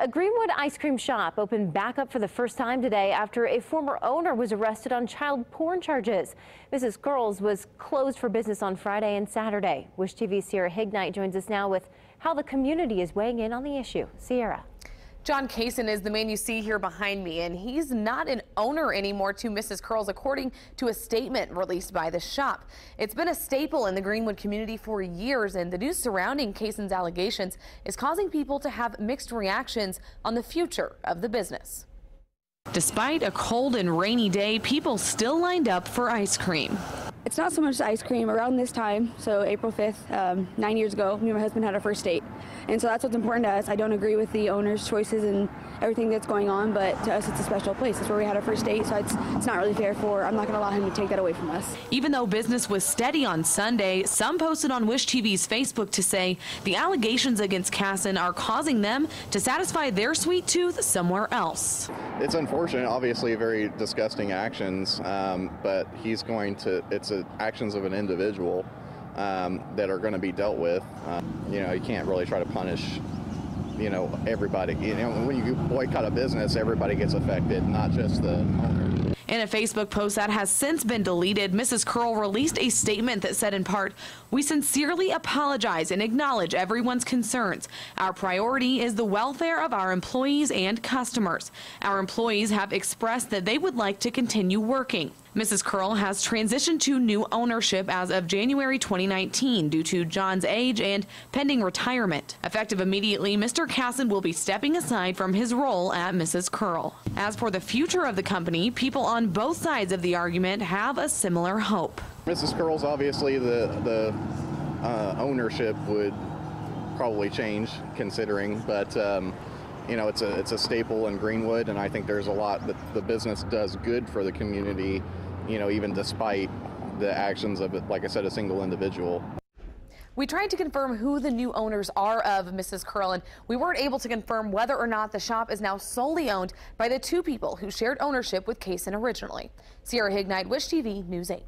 A Greenwood ice cream shop opened back up for the first time today after a former owner was arrested on child porn charges. Mrs. Curls was closed for business on Friday and Saturday. Wish TV's Sierra Hignite joins us now with how the community is weighing in on the issue. Sierra. John Kaysen is the man you see here behind me, and he's not an owner anymore to Mrs. Curls, according to a statement released by the shop. It's been a staple in the Greenwood community for years, and the news surrounding Kaysen's allegations is causing people to have mixed reactions on the future of the business. Despite a cold and rainy day, people still lined up for ice cream. It's not so much ice cream. Around this time, so April 5th, um, nine years ago, me and my husband had our first date. And so that's what's important to us. I don't agree with the owner's choices and everything that's going on, but to us, it's a special place. It's where we had our first date, so it's, it's not really fair for, I'm not going to allow him to take that away from us. Even though business was steady on Sunday, some posted on Wish TV's Facebook to say the allegations against Casson are causing them to satisfy their sweet tooth somewhere else. It's unfortunate, obviously, very disgusting actions, um, but he's going to, it's a actions of an individual um, that are going to be dealt with. Um, you know, you can't really try to punish, you know, everybody. You know, when you boycott a business, everybody gets affected, not just the owner. In a Facebook post that has since been deleted, Mrs. Curl released a statement that said in part, We sincerely apologize and acknowledge everyone's concerns. Our priority is the welfare of our employees and customers. Our employees have expressed that they would like to continue working. Mrs. Curl has transitioned to new ownership as of January 2019 due to John's age and pending retirement. Effective immediately, Mr. Casson will be stepping aside from his role at Mrs. Curl. As for the future of the company, people on both sides of the argument have a similar hope. Mrs. Curls, obviously, the, the uh, ownership would probably change considering, but um, you know, it's a it's a staple in Greenwood, and I think there's a lot that the business does good for the community. You know, even despite the actions of, like I said, a single individual. We tried to confirm who the new owners are of Mrs. Curl, and we weren't able to confirm whether or not the shop is now solely owned by the two people who shared ownership with Kaysen originally. Sierra Hignite, Wish TV, News 8.